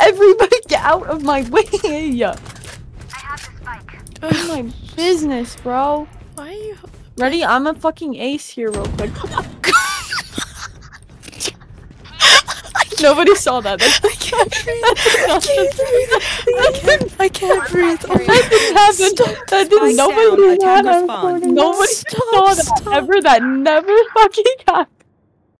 Everybody get out of my way! I have the spike. Oh my business, bro. Why are you? Ready? I'm a fucking ace here real quick. Nobody saw that. I can't breathe. I can't breathe. I can't, I can't breathe. Oh that didn't happen. That didn't. Nobody Nobody saw that ever. That never fucking happened.